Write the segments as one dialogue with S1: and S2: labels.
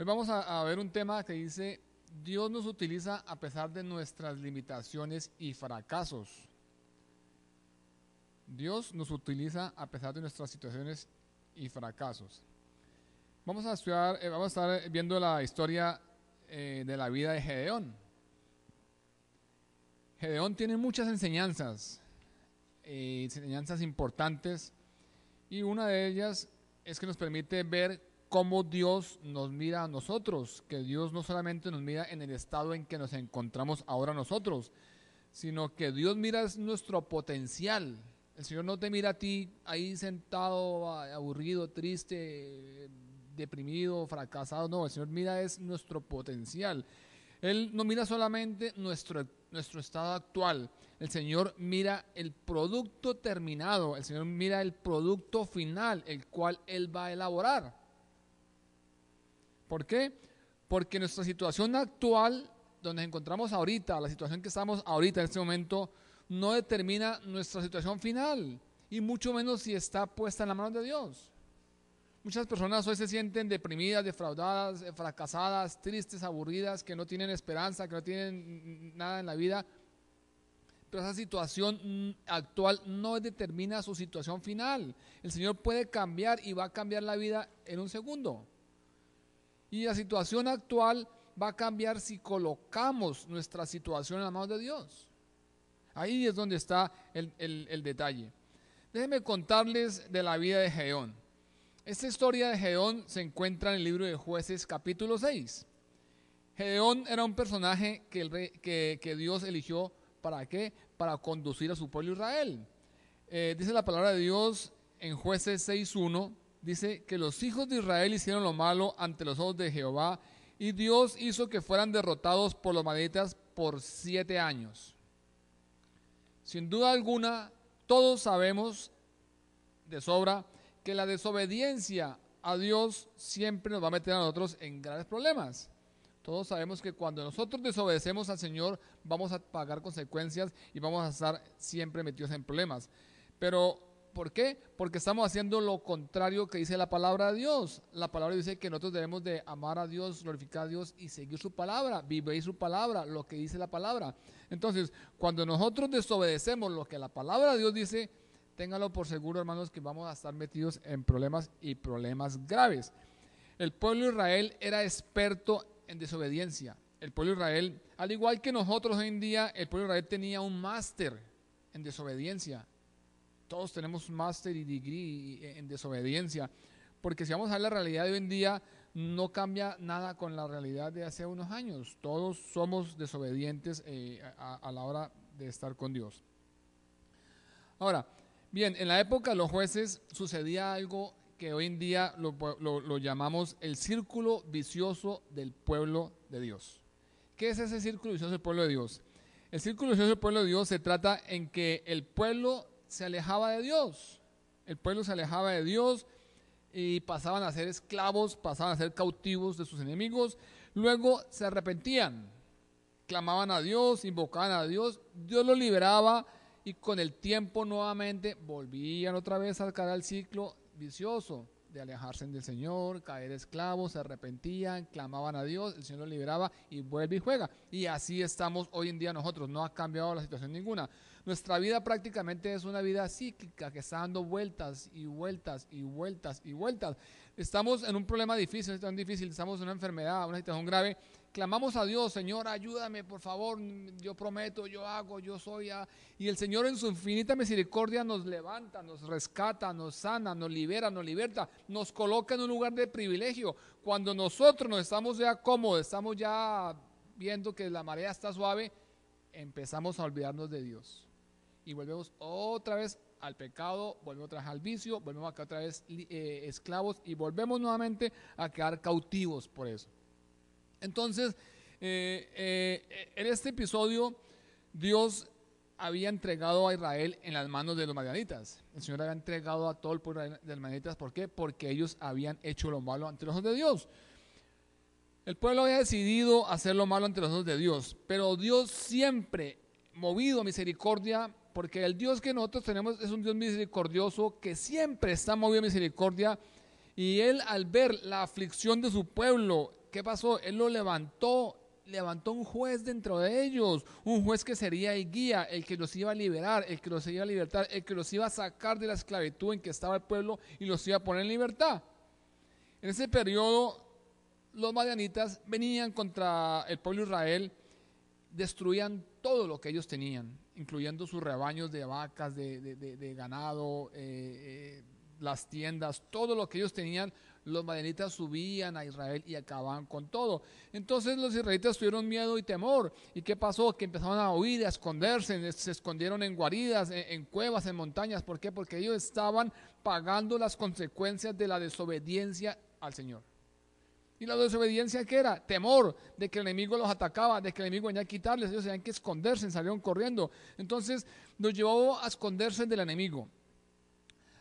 S1: Hoy vamos a, ver un tema que dice, Dios nos utiliza a pesar de nuestras limitaciones y fracasos. Dios nos utiliza a pesar de nuestras situaciones y fracasos. Vamos a estudiar, eh, vamos a estar viendo la historia eh, de la vida de Gedeón. Gedeón tiene muchas enseñanzas, eh, enseñanzas importantes, y una de ellas es que nos permite ver cómo Dios nos mira a nosotros, que Dios no solamente nos mira en el estado en que nos encontramos ahora nosotros, sino que Dios mira nuestro potencial. El Señor no te mira a ti ahí sentado, aburrido, triste, deprimido, fracasado, no, el Señor mira es nuestro potencial. Él no mira solamente nuestro, nuestro estado actual, el Señor mira el producto terminado, el Señor mira el producto final, el cual Él va a elaborar. ¿Por qué? Porque nuestra situación actual, donde nos encontramos ahorita, la situación que estamos ahorita en este momento, no determina nuestra situación final, y mucho menos si está puesta en la mano de Dios. Muchas personas hoy se sienten deprimidas, defraudadas, fracasadas, tristes, aburridas, que no tienen esperanza, que no tienen nada en la vida. Pero esa situación actual no determina su situación final. El Señor puede cambiar y va a cambiar la vida en un segundo. Y la situación actual va a cambiar si colocamos nuestra situación en la mano de Dios. Ahí es donde está el, el detalle. Déjenme contarles de la vida de Gedeón. Esta historia de Gedeón se encuentra en el libro de Jueces capítulo 6. Gedeón era un personaje que, que, Dios eligió para qué? Para conducir a su pueblo Israel. Eh, dice la palabra de Dios en Jueces 6.1, dice que los hijos de Israel hicieron lo malo ante los ojos de Jehová y Dios hizo que fueran derrotados por los madianitas por siete años. Sin duda alguna, todos sabemos de sobra que la desobediencia a Dios siempre nos va a meter a nosotros en graves problemas. Todos sabemos que cuando nosotros desobedecemos al Señor vamos a pagar consecuencias y vamos a estar siempre metidos en problemas. Pero, ¿por qué? Porque estamos haciendo lo contrario que dice la palabra de Dios. La palabra dice que nosotros debemos de amar a Dios, glorificar a Dios y seguir su palabra, vivir su palabra, lo que dice la palabra. Entonces, cuando nosotros desobedecemos lo que la palabra de Dios dice, téngalo por seguro, hermanos, que vamos a estar metidos en problemas y problemas graves. El pueblo de Israel era experto en desobediencia. El pueblo de Israel, al igual que nosotros hoy en día, el pueblo de Israel tenía un máster en desobediencia. Todos tenemos máster y degree en desobediencia. Porque si vamos a ver la realidad de hoy en día, no cambia nada con la realidad de hace unos años. Todos somos desobedientes eh, a la hora de estar con Dios. Ahora, Bien, en la época de los jueces sucedía algo que hoy en día lo, llamamos el círculo vicioso del pueblo de Dios. ¿Qué es ese círculo vicioso del pueblo de Dios? El círculo vicioso del pueblo de Dios se trata en que el pueblo se alejaba de Dios. El pueblo se alejaba de Dios y pasaban a ser esclavos, pasaban a ser cautivos de sus enemigos. Luego se arrepentían, clamaban a Dios, invocaban a Dios. Dios los liberaba y con el tiempo nuevamente volvían otra vez a caer al ciclo vicioso de alejarse del Señor, caer esclavos, se arrepentían, clamaban a Dios, el Señor los liberaba y vuelve y juega. Y así estamos hoy en día nosotros, no ha cambiado la situación ninguna. Nuestra vida prácticamente es una vida cíclica que está dando vueltas y vueltas y vueltas y vueltas. Estamos en un problema difícil, tan difícil, estamos en una enfermedad, una situación grave clamamos a Dios, Señor, ayúdame, por favor, yo prometo, yo hago, yo soy. Y el Señor en su infinita misericordia nos levanta, nos rescata, nos sana, nos libera, nos liberta, nos coloca en un lugar de privilegio. Cuando nosotros nos estamos ya cómodos, estamos ya viendo que la marea está suave, empezamos a olvidarnos de Dios. Y volvemos otra vez al pecado, volvemos otra vez al vicio, volvemos a quedar otra vez eh, esclavos y volvemos nuevamente a quedar cautivos por eso. Entonces, eh, eh, en este episodio, Dios había entregado a Israel en las manos de los madianitas. El Señor había entregado a todo el pueblo de los madianitas. ¿Por qué? Porque ellos habían hecho lo malo ante los ojos de Dios. El pueblo había decidido hacer lo malo ante los ojos de Dios. Pero Dios siempre, movido a misericordia, porque el Dios que nosotros tenemos es un Dios misericordioso que siempre está movido a misericordia. Y Él al ver la aflicción de su pueblo ¿qué pasó? Él lo levantó, levantó un juez dentro de ellos, un juez que sería el guía, el que los iba a liberar, el que los iba a libertar, el que los iba a sacar de la esclavitud en que estaba el pueblo y los iba a poner en libertad. En ese periodo, los madianitas venían contra el pueblo de Israel, destruían todo lo que ellos tenían, incluyendo sus rebaños de vacas, de, ganado, eh, eh, las tiendas, todo lo que ellos tenían, los madianitas subían a Israel y acababan con todo. Entonces los israelitas tuvieron miedo y temor. ¿Y qué pasó? Que empezaron a huir, a esconderse, se escondieron en guaridas, en, cuevas, en montañas. ¿Por qué? Porque ellos estaban pagando las consecuencias de la desobediencia al Señor. ¿Y la desobediencia qué era? Temor de que el enemigo los atacaba, de que el enemigo venía a quitarles. Ellos tenían que esconderse, salieron corriendo. Entonces los llevó a esconderse del enemigo.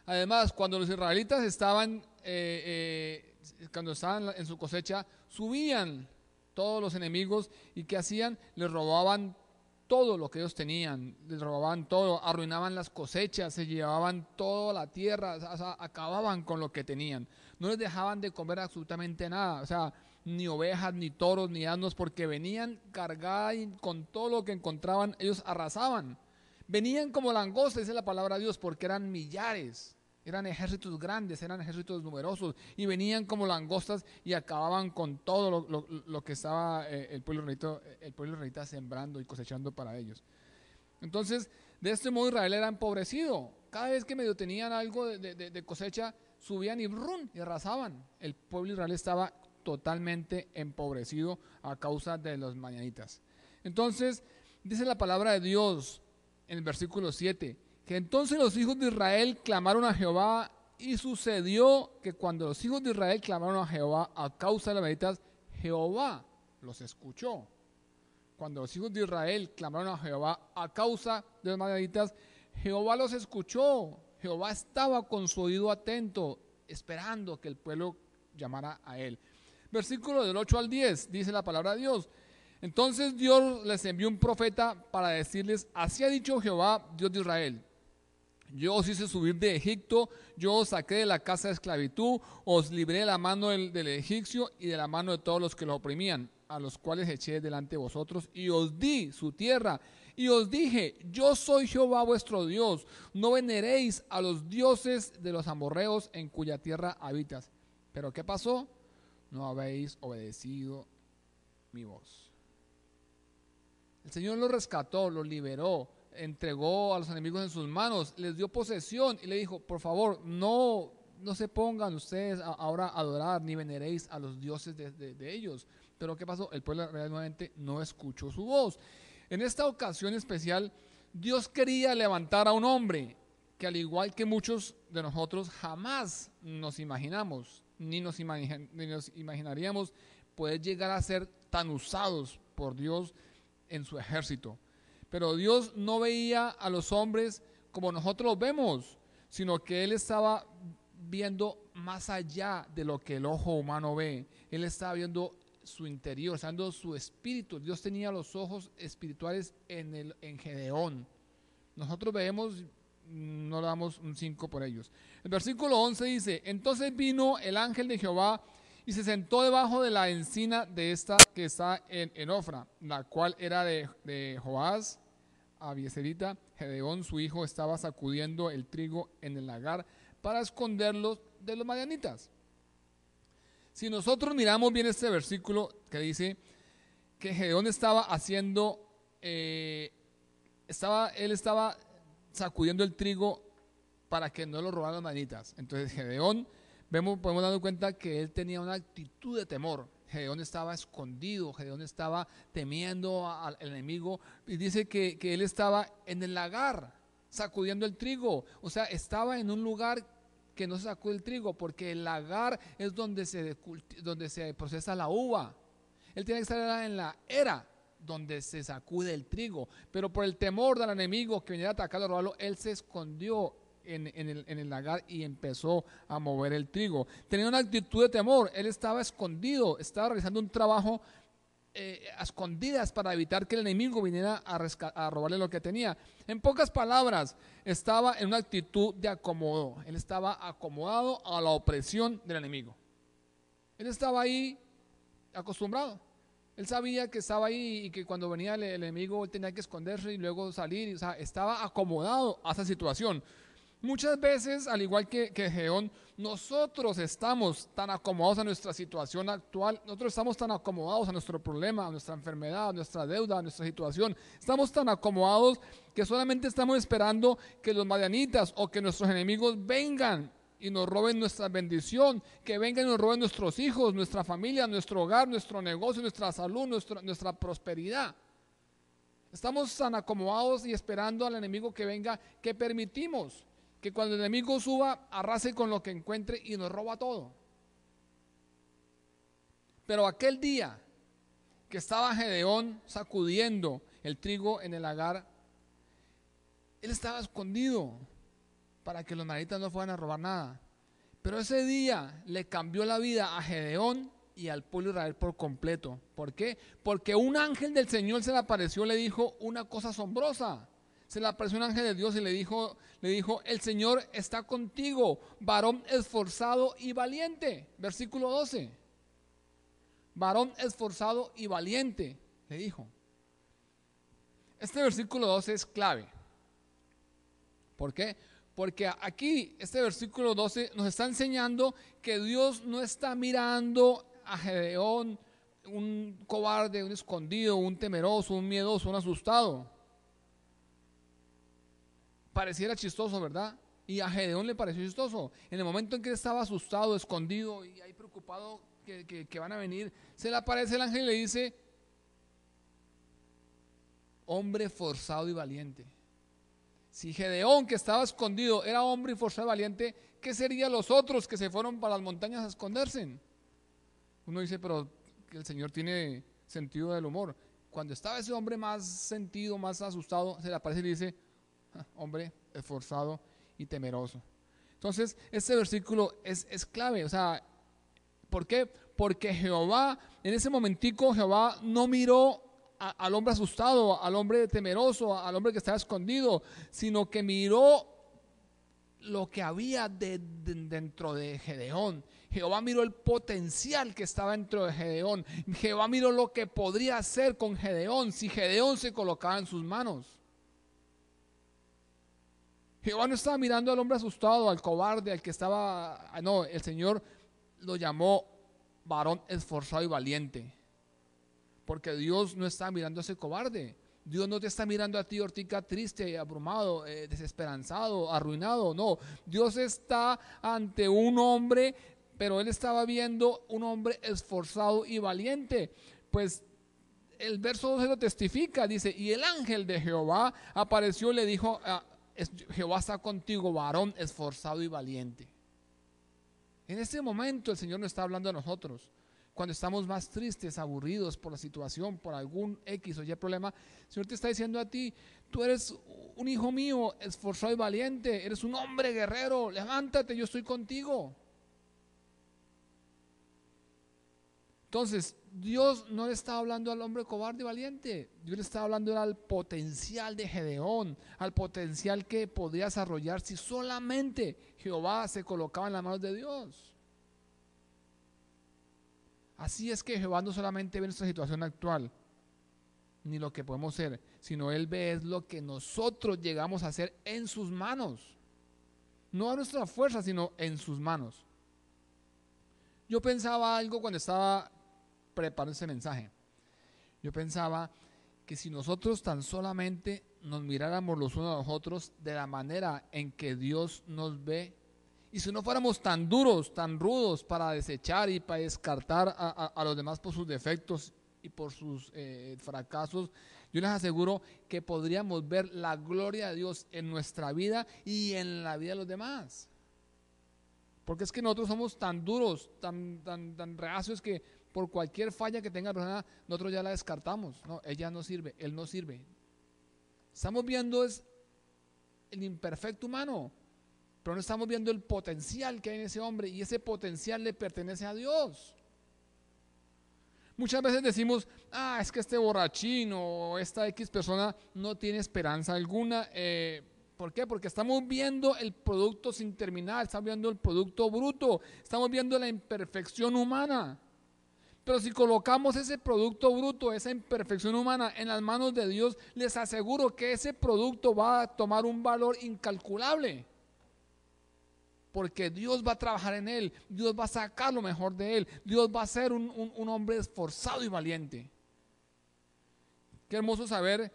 S1: Además, cuando los israelitas estaban, eh, eh, cuando estaban en su cosecha, subían todos los enemigos y ¿qué hacían? Les robaban todo lo que ellos tenían, les robaban todo, arruinaban las cosechas, se llevaban toda la tierra, acababan con lo que tenían. No les dejaban de comer absolutamente nada, o sea, ni ovejas, ni toros, ni asnos, porque venían cargadas con todo lo que encontraban, ellos arrasaban. Venían como langostas, dice la palabra de Dios, porque eran millares. Eran ejércitos grandes, eran ejércitos numerosos y venían como langostas y acababan con todo lo, que estaba eh, el pueblo israelita, el pueblo sembrando y cosechando para ellos. Entonces, de este modo Israel era empobrecido. Cada vez que medio tenían algo de, cosecha, subían y ¡brum! y arrasaban. El pueblo Israel estaba totalmente empobrecido a causa de los mañanitas. Entonces, dice la palabra de Dios en el versículo 7 que entonces los hijos de Israel clamaron a Jehová y sucedió que cuando los hijos de Israel clamaron a Jehová a causa de las meditas, Jehová los escuchó. Cuando los hijos de Israel clamaron a Jehová a causa de las meditas, Jehová los escuchó. Jehová estaba con su oído atento, esperando que el pueblo llamara a él. Versículo del 8 al 10, dice la palabra de Dios. Entonces Dios les envió un profeta para decirles, así ha dicho Jehová, Dios de Israel yo os hice subir de Egipto, yo os saqué de la casa de esclavitud, os libré de la mano del, egipcio y de la mano de todos los que lo oprimían, a los cuales eché delante de vosotros, y os di su tierra. Y os dije, yo soy Jehová vuestro Dios, no veneréis a los dioses de los amorreos en cuya tierra habitas. Pero ¿qué pasó? No habéis obedecido mi voz. El Señor los rescató, los liberó, entregó a los enemigos en sus manos, les dio posesión y le dijo, por favor, no, no se pongan ustedes ahora a adorar ni veneréis a los dioses de, ellos. Pero ¿qué pasó? El pueblo realmente no escuchó su voz. En esta ocasión especial, Dios quería levantar a un hombre que al igual que muchos de nosotros jamás nos imaginamos, ni nos, ni nos imaginaríamos poder llegar a ser tan usados por Dios en su ejército. Pero Dios no veía a los hombres como nosotros los vemos, sino que Él estaba viendo más allá de lo que el ojo humano ve. Él estaba viendo su interior, estaba viendo su espíritu. Dios tenía los ojos espirituales en, el, en Gedeón. Nosotros vemos, no damos un 5 por ellos. El versículo 11 dice, entonces vino el ángel de Jehová y se sentó debajo de la encina de esta que está en, Ofra, la cual era de, de Joás, Abieserita. Gedeón, su hijo, estaba sacudiendo el trigo en el lagar para esconderlos de los madianitas. Si nosotros miramos bien este versículo que dice que Gedeón estaba haciendo, eh, estaba, él estaba sacudiendo el trigo para que no lo robaran los madianitas. Entonces Gedeón vemos, podemos darnos cuenta que él tenía una actitud de temor. Gedeón estaba escondido, Gedeón estaba temiendo al enemigo y dice que, él estaba en el lagar sacudiendo el trigo, o sea, estaba en un lugar que no sacude el trigo porque el lagar es donde se, donde se procesa la uva. Él tiene que estar en la era donde se sacude el trigo, pero por el temor del enemigo que venía a atacar a robarlo, él se escondió en, en, el, lagar y empezó a mover el trigo. Tenía una actitud de temor, él estaba escondido, estaba realizando un trabajo eh, escondidas para evitar que el enemigo viniera a, robarle lo que tenía. En pocas palabras, estaba en una actitud de acomodo. Él estaba acomodado a la opresión del enemigo. Él estaba ahí acostumbrado. Él sabía que estaba ahí y que cuando venía el, enemigo él tenía que esconderse y luego salir. O sea, estaba acomodado a esa situación. Muchas veces, al igual que, Geón, nosotros estamos tan acomodados a nuestra situación actual, nosotros estamos tan acomodados a nuestro problema, a nuestra enfermedad, a nuestra deuda, a nuestra situación. Estamos tan acomodados que solamente estamos esperando que los madianitas o que nuestros enemigos vengan y nos roben nuestra bendición, que vengan y nos roben nuestros hijos, nuestra familia, nuestro hogar, nuestro negocio, nuestra salud, nuestra prosperidad. Estamos tan acomodados y esperando al enemigo que venga que permitimos que cuando el enemigo suba, arrase con lo que encuentre y nos roba todo. Pero aquel día que estaba Gedeón sacudiendo el trigo en el lagar, él estaba escondido para que los maritas no fueran a robar nada. Pero ese día le cambió la vida a Gedeón y al pueblo Israel por completo. ¿Por qué? Porque un ángel del Señor se le apareció y le dijo una cosa asombrosa. Se le apareció un ángel de Dios y le dijo, le dijo, el Señor está contigo, varón esforzado y valiente. Versículo 12. Varón esforzado y valiente, le dijo. Este versículo 12 es clave. ¿Por qué? Porque aquí este versículo 12 nos está enseñando que Dios no está mirando a Gedeón, un cobarde, un escondido, un temeroso, un miedoso, un asustado. Pareciera chistoso, ¿verdad? Y a Gedeón le pareció chistoso. En el momento en que estaba asustado, escondido y ahí preocupado que, van a venir, se le aparece el ángel y le dice, hombre forzado y valiente. Si Gedeón, que estaba escondido, era hombre y forzado y valiente, ¿qué serían los otros que se fueron para las montañas a esconderse? Uno dice, pero el Señor tiene sentido del humor. Cuando estaba ese hombre más sentido, más asustado, se le aparece y le dice, hombre esforzado y temeroso. Entonces, este versículo es, es clave. O sea, ¿por qué? Porque Jehová, en ese momentico, Jehová no miró al hombre asustado, al hombre temeroso, al hombre que estaba escondido, sino que miró lo que había dentro de Gedeón. Jehová miró el potencial que estaba dentro de Gedeón. Jehová miró lo que podría hacer con Gedeón si Gedeón se colocaba en sus manos. Jehová no estaba mirando al hombre asustado, al cobarde, al que estaba... No, el Señor lo llamó varón esforzado y valiente. Porque Dios no está mirando a ese cobarde. Dios no te está mirando a ti, Hortica, triste, abrumado, eh, desesperanzado, arruinado. No, Dios está ante un hombre, pero él estaba viendo un hombre esforzado y valiente. Pues el verso 12 lo testifica, dice, y el ángel de Jehová apareció y le dijo, Jehová está contigo, varón esforzado y valiente. En este momento el Señor no está hablando a nosotros cuando estamos más tristes, aburridos por la situación, por algún X o Y problema, el Señor te está diciendo a ti, tú eres un hijo mío, esforzado y valiente, eres un hombre guerrero, levántate, yo estoy contigo. Entonces, Dios no le está hablando al hombre cobarde y valiente, Dios le está hablando al potencial de Gedeón, al potencial que podría desarrollar si solamente Jehová se colocaba en las manos de Dios. Así es que Jehová no solamente ve nuestra situación actual, ni lo que podemos ser, sino Él ve lo que nosotros llegamos a hacer en sus manos. No a nuestra fuerza, sino en sus manos. Yo pensaba algo cuando estaba preparando ese mensaje. Yo pensaba que si nosotros tan solamente nos miráramos los unos a los otros de la manera en que Dios nos ve, y si no fuéramos tan duros, tan rudos para desechar y para descartar a, los demás por sus defectos y por sus eh, fracasos, yo les aseguro que podríamos ver la gloria de Dios en nuestra vida y en la vida de los demás. Porque es que nosotros somos tan duros, tan, tan, tan reacios que por cualquier falla que tenga la persona, nosotros ya la descartamos. No, ella no sirve, él no sirve. Estamos viendo es el imperfecto humano pero no estamos viendo el potencial que hay en ese hombre y ese potencial le pertenece a Dios. Muchas veces decimos, ah, es que este borrachín o esta X persona no tiene esperanza alguna. Eh, ¿Por qué? Porque estamos viendo el producto sin terminar, estamos viendo el producto bruto, estamos viendo la imperfección humana. Pero si colocamos ese producto bruto, esa imperfección humana en las manos de Dios, les aseguro que ese producto va a tomar un valor incalculable. Porque Dios va a trabajar en él, Dios va a sacar lo mejor de él, Dios va a ser un, hombre esforzado y valiente. Qué hermoso saber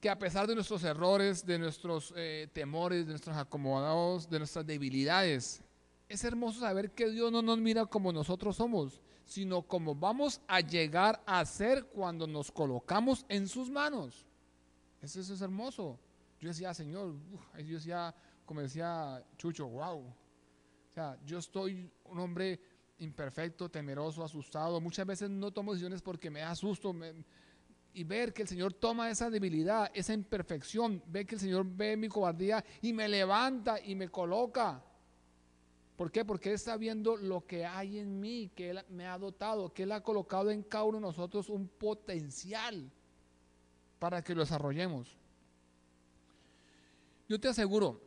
S1: que a pesar de nuestros errores, de nuestros eh, temores, de nuestros acomodados, de nuestras debilidades, es hermoso saber que Dios no nos mira como nosotros somos, sino como vamos a llegar a ser cuando nos colocamos en sus manos. Eso, es hermoso. Yo decía, Señor, yo decía, como decía Chucho, wow. O sea, yo estoy un hombre imperfecto, temeroso, asustado. Muchas veces no tomo decisiones porque me da susto. y ver que el Señor toma esa debilidad, esa imperfección, ve que el Señor ve mi cobardía y me levanta y me coloca ¿Por qué? Porque Él está viendo lo que hay en mí, que Él me ha dotado, que Él ha colocado en cada uno de nosotros un potencial para que lo desarrollemos. Yo te aseguro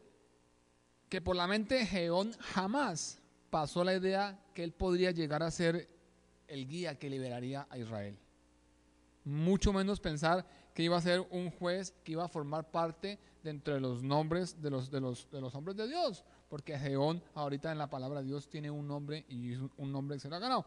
S1: que por la mente de Geón jamás pasó la idea que él podría llegar a ser el guía que liberaría a Israel. Mucho menos pensar que iba a ser un juez que iba a formar parte de los nombres de los, de los, de los hombres de Dios porque Geón ahorita en la palabra de Dios tiene un nombre y un nombre que se lo ha ganado.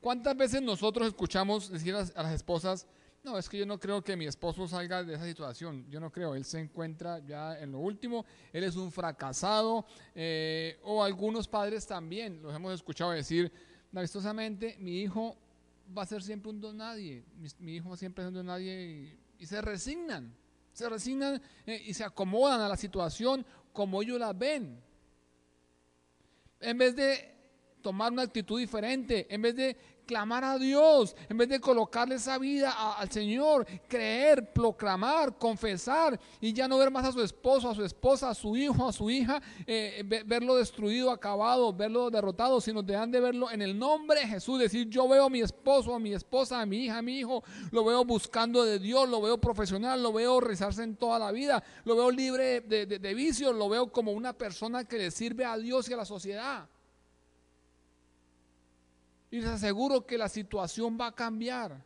S1: ¿Cuántas veces nosotros escuchamos decir a, las esposas, no, es que yo no creo que mi esposo salga de esa situación, yo no creo, él se encuentra ya en lo último, él es un fracasado, eh, o algunos padres también, los hemos escuchado decir, vistosamente, mi hijo va a ser siempre un don nadie, mi, hijo siempre es un don nadie, y, se resignan, se resignan eh, y se acomodan a la situación como ellos la ven en vez de tomar una actitud diferente, en vez de clamar a Dios, en vez de colocarle esa vida al Señor, creer, proclamar, confesar y ya no ver más a su esposo, a su esposa, a su hijo, a su hija, eh, verlo destruido, acabado, verlo derrotado, sino de de verlo en el nombre de Jesús, decir yo veo a mi esposo, a mi esposa, a mi hija, a mi hijo, lo veo buscando de Dios, lo veo profesional, lo veo rezarse en toda la vida, lo veo libre de, de vicios, lo veo como una persona que le sirve a Dios y a la sociedad. Y les aseguro que la situación va a cambiar.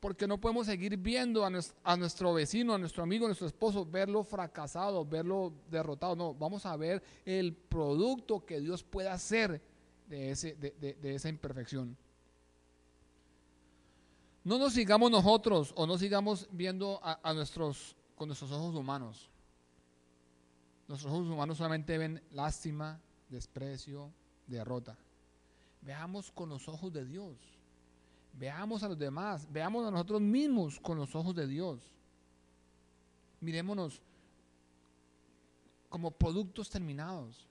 S1: Porque no podemos seguir viendo a nuestro, vecino, a nuestro amigo, a nuestro esposo, verlo fracasado, verlo derrotado. No, vamos a ver el producto que Dios puede hacer de, esa imperfección. No nos sigamos nosotros o no sigamos viendo a, nuestros, con nuestros ojos humanos. Nuestros ojos humanos solamente ven lástima, desprecio, derrota. Veamos con los ojos de Dios. Veamos a los demás. Veamos a nosotros mismos con los ojos de Dios. Mirémonos como productos terminados.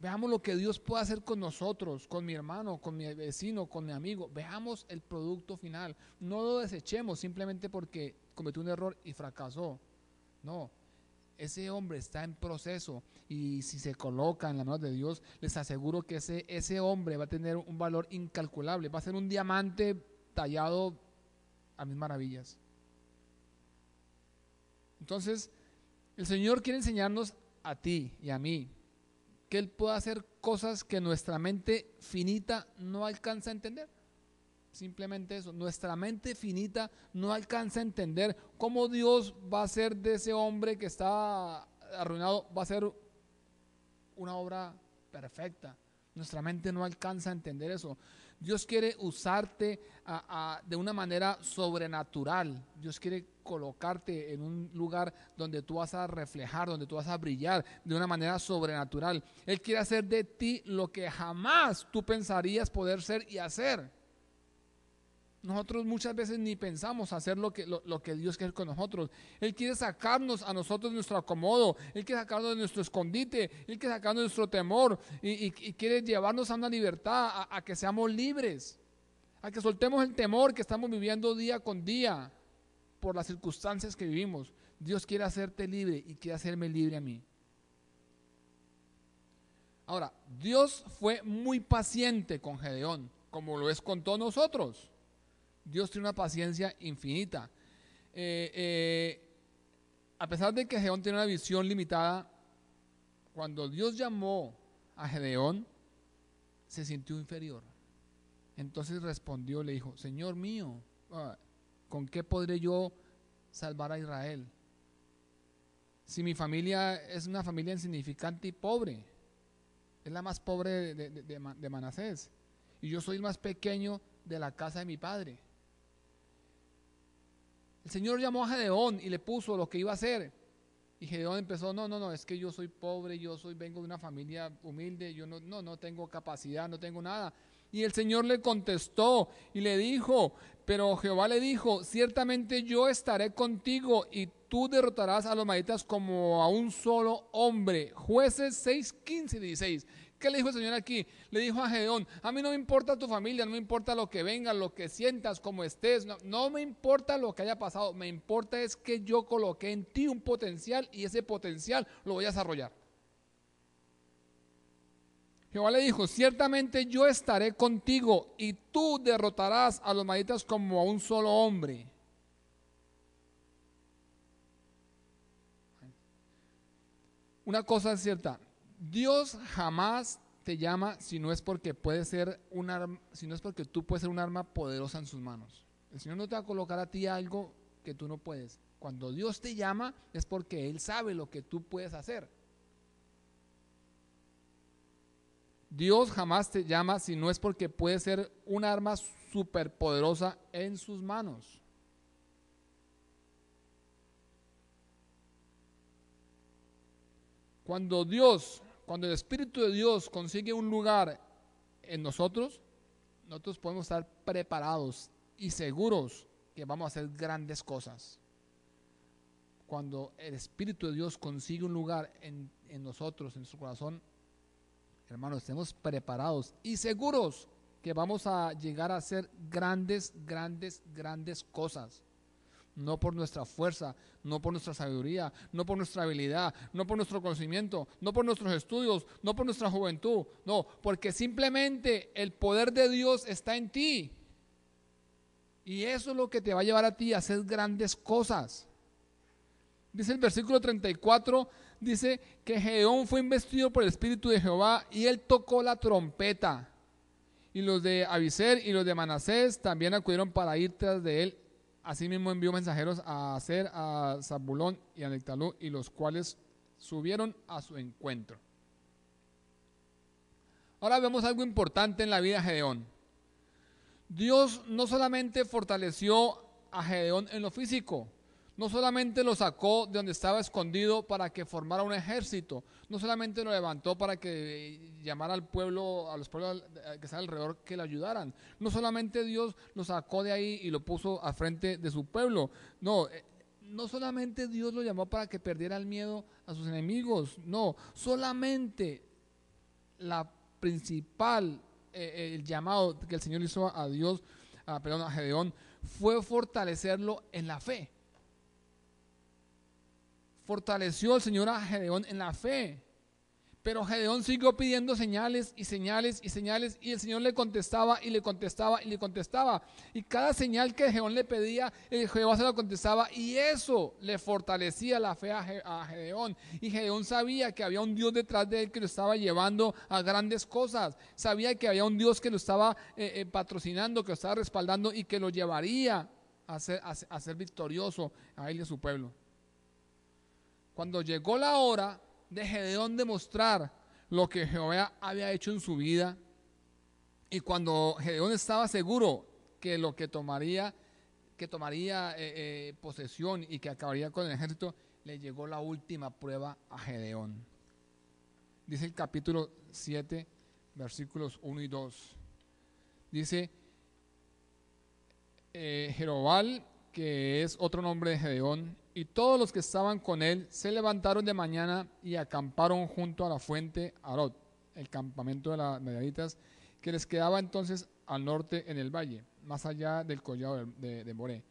S1: Veamos lo que Dios puede hacer con nosotros, con mi hermano, con mi vecino, con mi amigo. Veamos el producto final. No lo desechemos simplemente porque cometió un error y fracasó. No, ese hombre está en proceso y si se coloca en la mano de Dios, les aseguro que ese, ese hombre va a tener un valor incalculable, va a ser un diamante tallado a mis maravillas. Entonces, el Señor quiere enseñarnos a ti y a mí que Él puede hacer cosas que nuestra mente finita no alcanza a entender. Simplemente eso. Nuestra mente finita no alcanza a entender cómo Dios va a hacer de ese hombre que está arruinado, va a ser una obra perfecta. Nuestra mente no alcanza a entender eso. Dios quiere usarte de una manera sobrenatural. Dios quiere colocarte en un lugar donde tú vas a reflejar, donde tú vas a brillar de una manera sobrenatural. Él quiere hacer de ti lo que jamás tú pensarías poder ser y hacer. Nosotros muchas veces ni pensamos hacer lo que, lo, que Dios quiere con nosotros. Él quiere sacarnos a nosotros de nuestro acomodo, Él quiere sacarnos de nuestro escondite, Él quiere sacarnos de nuestro temor y, quiere llevarnos a una libertad, a, a, que seamos libres, a que soltemos el temor que estamos viviendo día con día por las circunstancias que vivimos. Dios quiere hacerte libre y quiere hacerme libre a mí. Ahora, Dios fue muy paciente con Gedeón, como lo es con todos nosotros. Dios tiene una paciencia infinita. Eh, eh, a pesar de que Gedeón tiene una visión limitada, cuando Dios llamó a Gedeón, se sintió inferior. Entonces respondió, le dijo, Señor mío, ah, ¿con qué podré yo salvar a Israel? Si mi familia es una familia insignificante y pobre, es la más pobre de, Manasés, y yo soy el más pequeño de la casa de mi padre. El Señor llamó a Gedeón y le puso lo que iba a hacer. Y Gedeón empezó, no, no, no, es que yo soy pobre, yo soy, vengo de una familia humilde, yo no, no, no tengo capacidad, no tengo nada. Y el Señor le contestó y le dijo, pero Jehová le dijo, ciertamente yo estaré contigo y tú derrotarás a los maditas como a un solo hombre. Jueces 6, 15 16. ¿Qué le dijo el Señor aquí? Le dijo a Gedeón, a mí no me importa tu familia, no me importa lo que venga, lo que sientas, como estés, no, no, me importa lo que haya pasado, me importa es que yo coloqué en ti un potencial y ese potencial lo voy a desarrollar. Jehová le dijo, ciertamente yo estaré contigo y tú derrotarás a los maditas como a un solo hombre. Una cosa es cierta, Dios jamás te llama si no es porque puede ser un arma, si no es porque tú puedes ser un arma poderosa en sus manos. El Señor no te va a colocar a ti algo que tú no puedes. Cuando Dios te llama es porque Él sabe lo que tú puedes hacer. Dios jamás te llama si no es porque puede ser un arma superpoderosa en sus manos. Cuando Dios, cuando el Espíritu de Dios consigue un lugar en nosotros, nosotros podemos estar preparados y seguros que vamos a hacer grandes cosas. Cuando el Espíritu de Dios consigue un lugar en, en nosotros, en su corazón, hermanos, estemos preparados y seguros que vamos a llegar a hacer grandes, grandes, grandes cosas. No por nuestra fuerza, no por nuestra sabiduría, no por nuestra habilidad, no por nuestro conocimiento, no por nuestros estudios, no por nuestra juventud, no, porque simplemente el poder de Dios está en ti. Y eso es lo que te va a llevar a ti a hacer grandes cosas. Dice el versículo 34 dice que Gedeón fue investido por el Espíritu de Jehová y él tocó la trompeta. Y los de Abiser y los de Manasés también acudieron para ir tras de él. Asimismo envió mensajeros a hacer a Zabulón y a Nectalú, y los cuales subieron a su encuentro. Ahora vemos algo importante en la vida de Gedeón. Dios no solamente fortaleció a Gedeón en lo físico, no solamente lo sacó de donde estaba escondido para que formara un ejército, no solamente lo levantó para que llamara al pueblo, a los pueblos que están alrededor que le ayudaran, no solamente Dios lo sacó de ahí y lo puso a frente de su pueblo, no, eh, no solamente Dios lo llamó para que perdiera el miedo a sus enemigos, no, solamente la principal, eh, el llamado que el Señor hizo a Dios, a, perdón, a Gedeón, fue fortalecerlo en la fe fortaleció el Señor a Gedeón en la fe. Pero Gedeón siguió pidiendo señales y señales y señales y el Señor le contestaba y le contestaba y le contestaba. Y cada señal que Gedeón le pedía, el Jehová se lo contestaba y eso le fortalecía la fe a, Gedeón. Y Gedeón sabía que había un Dios detrás de él que lo estaba llevando a grandes cosas. Sabía que había un Dios que lo estaba eh, eh, patrocinando, que lo estaba respaldando y que lo llevaría a ser, a ser victorioso a él y a su pueblo. Cuando llegó la hora de Gedeón demostrar lo que Jehová había hecho en su vida, y cuando Gedeón estaba seguro que lo que tomaría, que tomaría eh, eh, posesión y que acabaría con el ejército, le llegó la última prueba a Gedeón. Dice el capítulo 7, versículos 1 y 2. Dice, eh, Jerobal, que es otro nombre de Gedeón, y todos los que estaban con él se levantaron de mañana y acamparon junto a la fuente Arot, el campamento de las mediaditas, que les quedaba entonces al norte en el valle, más allá del collado de, de Moré.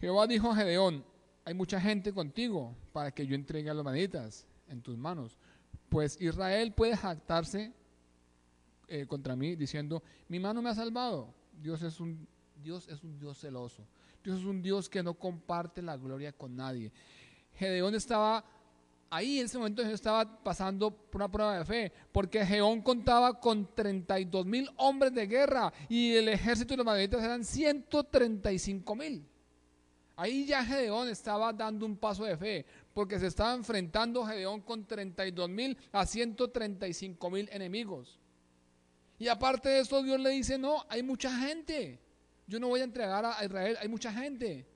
S1: Jehová dijo a Gedeón, hay mucha gente contigo para que yo entregue a los mediaditas en tus manos. Pues Israel puede jactarse eh, contra mí diciendo, mi mano me ha salvado. Dios es un Dios es un Dios celoso. Dios es un Dios que no comparte la gloria con nadie. Gedeón estaba ahí en ese momento estaba pasando por una prueba de fe, porque Geón contaba con 32 mil hombres de guerra y el ejército de los madianitas eran 135 mil. Ahí ya Gedeón estaba dando un paso de fe, porque se estaba enfrentando Gedeón con 32 mil a 135 mil enemigos. Y aparte de eso, Dios le dice, no, hay mucha gente. Yo no voy a entregar a Israel, hay mucha gente.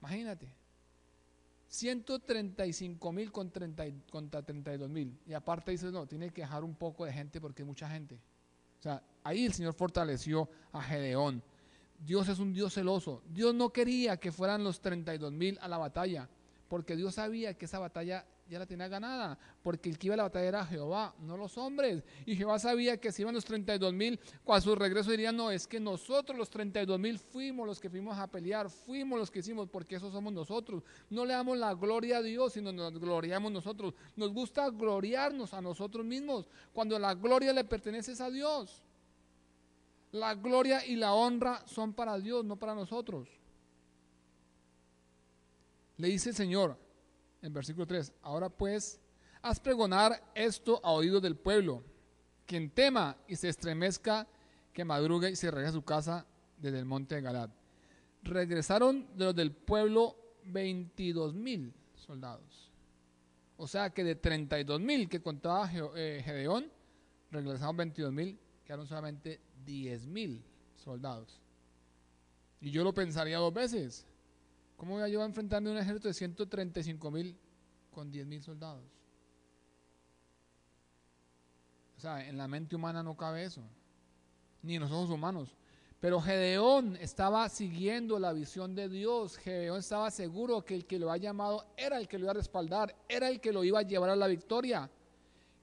S1: Imagínate. 135 mil contra 32 mil. Y aparte dice, no, tiene que dejar un poco de gente porque hay mucha gente. O sea, ahí el Señor fortaleció a Gedeón. Dios es un Dios celoso. Dios no quería que fueran los 32 mil a la batalla, porque Dios sabía que esa batalla ya la tenía ganada, porque el que iba a la batalla era Jehová, no los hombres. Y Jehová sabía que si iban los 32 mil, a su regreso dirían, no, es que nosotros los 32 mil fuimos los que fuimos a pelear, fuimos los que hicimos, porque eso somos nosotros. No le damos la gloria a Dios, sino nos gloriamos nosotros. Nos gusta gloriarnos a nosotros mismos, cuando la gloria le pertenece a Dios. La gloria y la honra son para Dios, no para nosotros. Le dice el Señor, en versículo 3, ahora pues, haz pregonar esto a oídos del pueblo, quien tema y se estremezca, que madrugue y se regrese a su casa desde el monte de Galad. Regresaron de los del pueblo 22 mil soldados. O sea que de 32 mil que contaba eh, Gedeón, regresaron 22 mil, quedaron solamente 10 mil soldados. Y yo lo pensaría dos veces. ¿Cómo voy yo a enfrentarme a un ejército de 135 mil con 10 mil soldados? O sea, en la mente humana no cabe eso, ni en los ojos humanos. Pero Gedeón estaba siguiendo la visión de Dios. Gedeón estaba seguro que el que lo ha llamado era el que lo iba a respaldar, era el que lo iba a llevar a la victoria.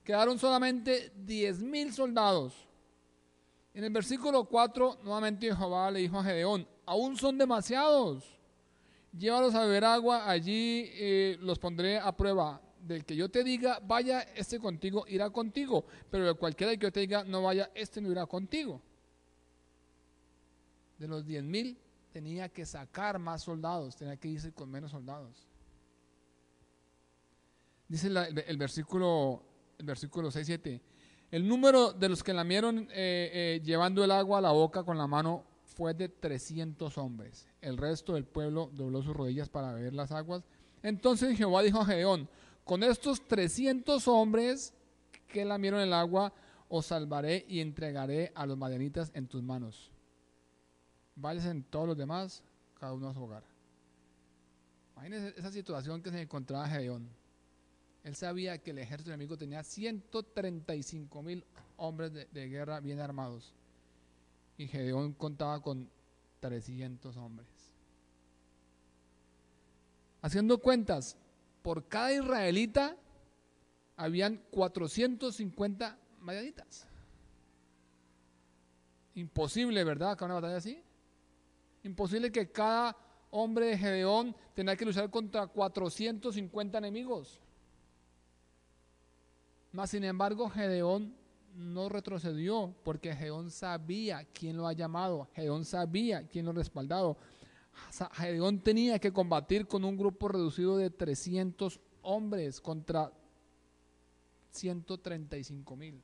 S1: Quedaron solamente 10 mil soldados. En el versículo 4, nuevamente Jehová le dijo a Gedeón, aún son demasiados llévalos a beber agua, allí eh, los pondré a prueba. Del que yo te diga, vaya, este contigo irá contigo, pero de cualquiera que yo te diga, no vaya, este no irá contigo. De los diez mil tenía que sacar más soldados, tenía que irse con menos soldados. Dice el, versículo, el versículo 6, 7. El número de los que lamieron eh, eh, llevando el agua a la boca con la mano fue de 300 hombres. El resto del pueblo dobló sus rodillas para beber las aguas. Entonces Jehová dijo a Gedeón, con estos 300 hombres que lamieron el agua, os salvaré y entregaré a los madianitas en tus manos. en todos los demás, cada uno a su hogar. Imagínense esa situación que se encontraba Gedeón. Él sabía que el ejército enemigo tenía 135 mil hombres de guerra bien armados y Gedeón contaba con 300 hombres. Haciendo cuentas, por cada israelita habían 450 madianitas. Imposible, ¿verdad? Que una batalla así. Imposible que cada hombre de Gedeón tenga que luchar contra 450 enemigos. Mas, sin embargo, Gedeón no retrocedió porque Gedeón sabía quién lo ha llamado, Gedeón sabía quién lo ha respaldado. Gedeón tenía que combatir con un grupo reducido de 300 hombres contra 135 mil.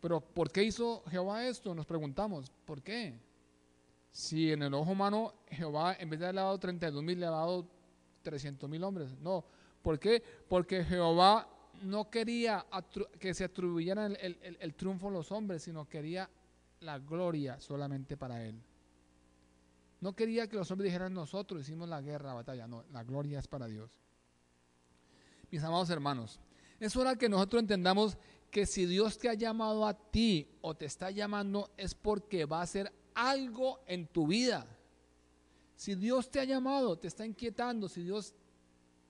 S1: Pero ¿por qué hizo Jehová esto? Nos preguntamos, ¿por qué? Si en el ojo humano Jehová en vez de haberle dado 32 mil le ha dado 300 mil hombres. No, ¿Por qué? Porque Jehová no quería que se atribuyeran el, triunfo a los hombres, sino quería la gloria solamente para Él. No quería que los hombres dijeran nosotros hicimos la guerra, la batalla. No, la gloria es para Dios. Mis amados hermanos, es hora que nosotros entendamos que si Dios te ha llamado a ti o te está llamando es porque va a hacer algo en tu vida. Si Dios te ha llamado, te está inquietando, si Dios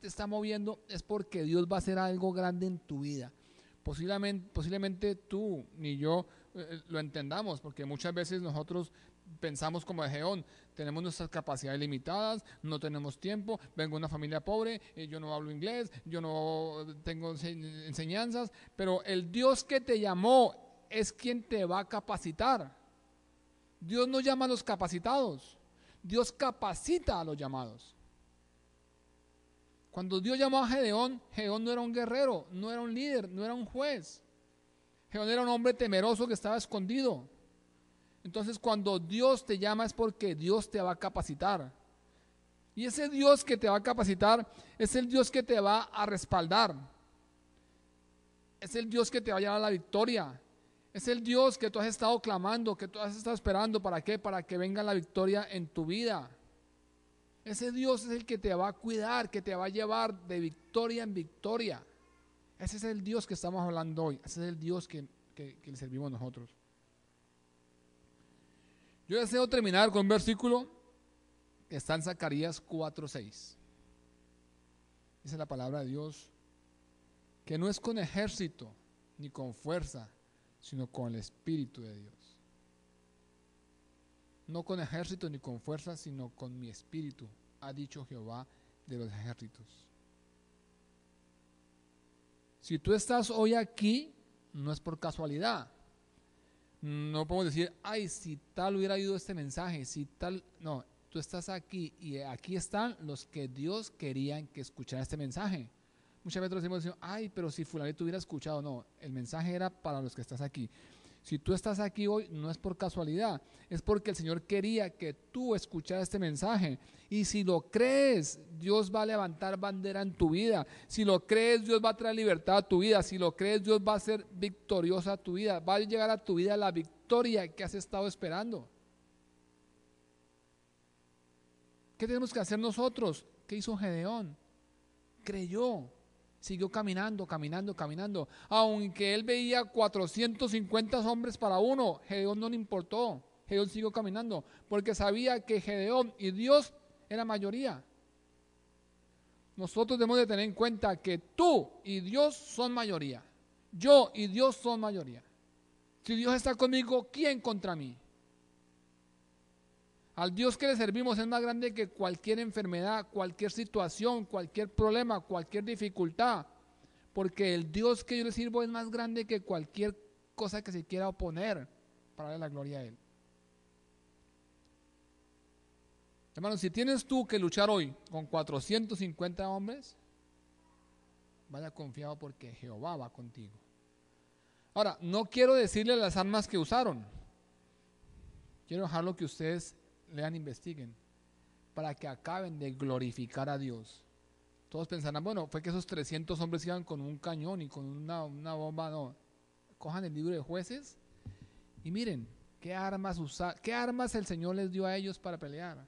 S1: te está moviendo es porque Dios va a hacer algo grande en tu vida. Posiblemente, posiblemente tú ni yo eh, lo entendamos, porque muchas veces nosotros pensamos como de Geón, tenemos nuestras capacidades limitadas, no tenemos tiempo, vengo de una familia pobre, eh, yo no hablo inglés, yo no tengo enseñanzas, pero el Dios que te llamó es quien te va a capacitar. Dios no llama a los capacitados. Dios capacita a los llamados. Cuando Dios llamó a Gedeón, Gedeón no era un guerrero, no era un líder, no era un juez. Gedeón era un hombre temeroso que estaba escondido. Entonces cuando Dios te llama es porque Dios te va a capacitar. Y ese Dios que te va a capacitar es el Dios que te va a respaldar. Es el Dios que te va a llevar a la victoria. Es el Dios que tú has estado clamando, que tú has estado esperando. ¿Para qué? Para que venga la victoria en tu vida. Ese Dios es el que te va a cuidar, que te va a llevar de victoria en victoria. Ese es el Dios que estamos hablando hoy. Ese es el Dios que, le servimos nosotros. Yo deseo terminar con un versículo que está en Zacarías 4:6. Dice la palabra de Dios que no es con ejército ni con fuerza, sino con el Espíritu de Dios. No con ejército ni con fuerza, sino con mi espíritu, ha dicho Jehová de los ejércitos. Si tú estás hoy aquí, no es por casualidad. No podemos decir, ay, si tal hubiera ido este mensaje, si tal, no, tú estás aquí y aquí están los que Dios querían que escucharan este mensaje. Muchas veces decimos, ay, pero si fulanito hubiera escuchado, no, el mensaje era para los que estás aquí. Si tú estás aquí hoy, no es por casualidad, es porque el Señor quería que tú escucharas este mensaje. Y si lo crees, Dios va a levantar bandera en tu vida. Si lo crees, Dios va a traer libertad a tu vida. Si lo crees, Dios va a ser victoriosa a tu vida. Va a llegar a tu vida la victoria que has estado esperando. ¿Qué tenemos que hacer nosotros? ¿Qué hizo Gedeón? Creyó siguió caminando, caminando, caminando. Aunque él veía 450 hombres para uno, Gedeón no le importó. Gedeón siguió caminando porque sabía que Gedeón y Dios era mayoría. Nosotros debemos de tener en cuenta que tú y Dios son mayoría. Yo y Dios son mayoría. Si Dios está conmigo, ¿quién contra mí? Al Dios que le servimos es más grande que cualquier enfermedad, cualquier situación, cualquier problema, cualquier dificultad. Porque el Dios que yo le sirvo es más grande que cualquier cosa que se quiera oponer para darle la gloria a Él. Hermano, si tienes tú que luchar hoy con 450 hombres, vaya confiado porque Jehová va contigo. Ahora, no quiero decirle las armas que usaron. Quiero dejarlo que ustedes lean, investiguen, para que acaben de glorificar a Dios. Todos pensarán, bueno, fue que esos 300 hombres iban con un cañón y con una, una bomba, no. Cojan el libro de jueces y miren qué armas usa, qué armas el Señor les dio a ellos para pelear.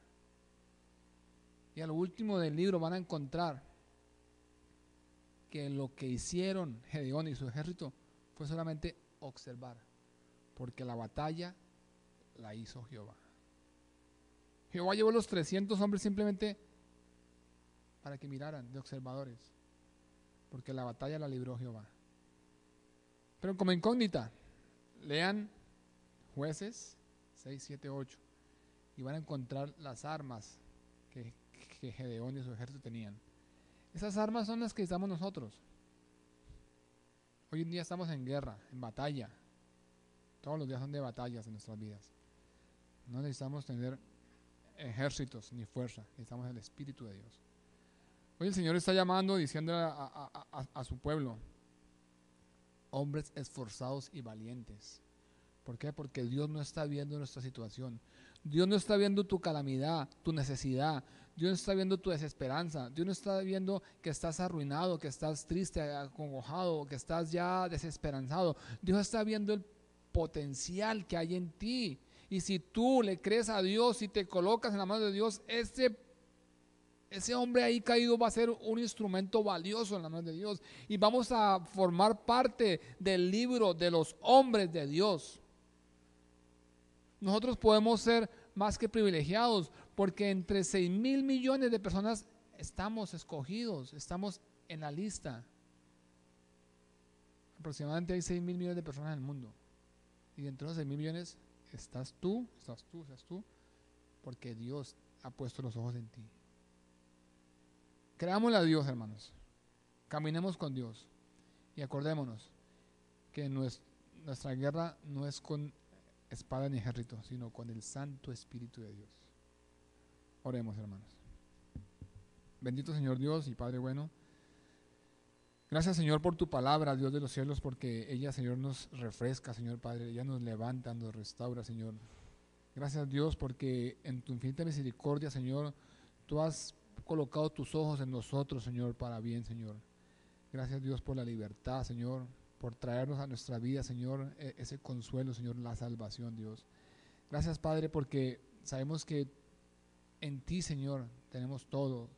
S1: Y a lo último del libro van a encontrar que lo que hicieron Gedeón y su ejército fue solamente observar, porque la batalla la hizo Jehová. Jehová llevó los 300 hombres simplemente para que miraran de observadores, porque la batalla la libró Jehová. Pero como incógnita, lean jueces 6, 7, 8 y van a encontrar las armas que, que Gedeón y su ejército tenían. Esas armas son las que estamos nosotros. Hoy en día estamos en guerra, en batalla. Todos los días son de batallas en nuestras vidas. No necesitamos tener ejércitos ni fuerza, necesitamos el Espíritu de Dios. Hoy el Señor está llamando, diciendo a, su pueblo, hombres esforzados y valientes. ¿Por qué? Porque Dios no está viendo nuestra situación. Dios no está viendo tu calamidad, tu necesidad. Dios no está viendo tu desesperanza. Dios no está viendo que estás arruinado, que estás triste, acongojado, que estás ya desesperanzado. Dios está viendo el potencial que hay en ti. Y si tú le crees a Dios y te colocas en la mano de Dios, ese, ese hombre ahí caído va a ser un instrumento valioso en la mano de Dios. Y vamos a formar parte del libro de los hombres de Dios. Nosotros podemos ser más que privilegiados porque entre 6 mil millones de personas estamos escogidos, estamos en la lista. Aproximadamente hay 6 mil millones de personas en el mundo. Y dentro de esos 6 mil millones estás tú, estás tú, estás tú, porque Dios ha puesto los ojos en ti. Creámosle a Dios, hermanos. Caminemos con Dios. Y acordémonos que nuestra guerra no es con espada ni ejército, sino con el Santo Espíritu de Dios. Oremos, hermanos. Bendito Señor Dios y Padre bueno. Gracias, Señor, por tu palabra, Dios de los cielos, porque ella, Señor, nos refresca, Señor Padre. Ella nos levanta, nos restaura, Señor. Gracias, Dios, porque en tu infinita misericordia, Señor, tú has colocado tus ojos en nosotros, Señor, para bien, Señor. Gracias, Dios, por la libertad, Señor, por traernos a nuestra vida, Señor, e-, ese consuelo, Señor, la salvación, Dios. Gracias, Padre, porque sabemos que en ti, Señor, tenemos todo.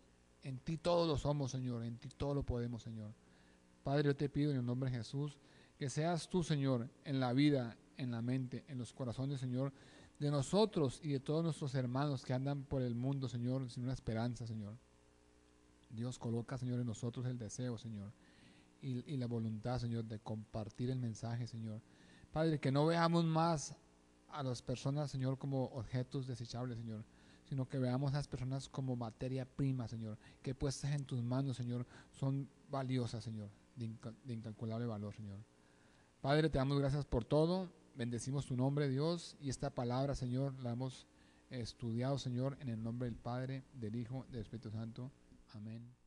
S1: En ti todo lo somos, Señor. En ti todo lo podemos, Señor. Padre, yo te pido en el nombre de Jesús que seas tú, Señor, en la vida, en la mente, en los corazones, Señor, de nosotros y de todos nuestros hermanos que andan por el mundo, Señor, sin una esperanza, Señor. Dios coloca, Señor, en nosotros el deseo, Señor, y, la voluntad, Señor, de compartir el mensaje, Señor. Padre, que no veamos más a las personas, Señor, como objetos desechables, Señor, sino que veamos a las personas como materia prima, Señor, que puestas en tus manos, Señor, son valiosas, Señor, de, incalculable valor, Señor. Padre, te damos gracias por todo, bendecimos tu nombre, Dios, y esta palabra, Señor, la hemos estudiado, Señor, en el nombre del Padre, del Hijo, del Espíritu Santo. Amén.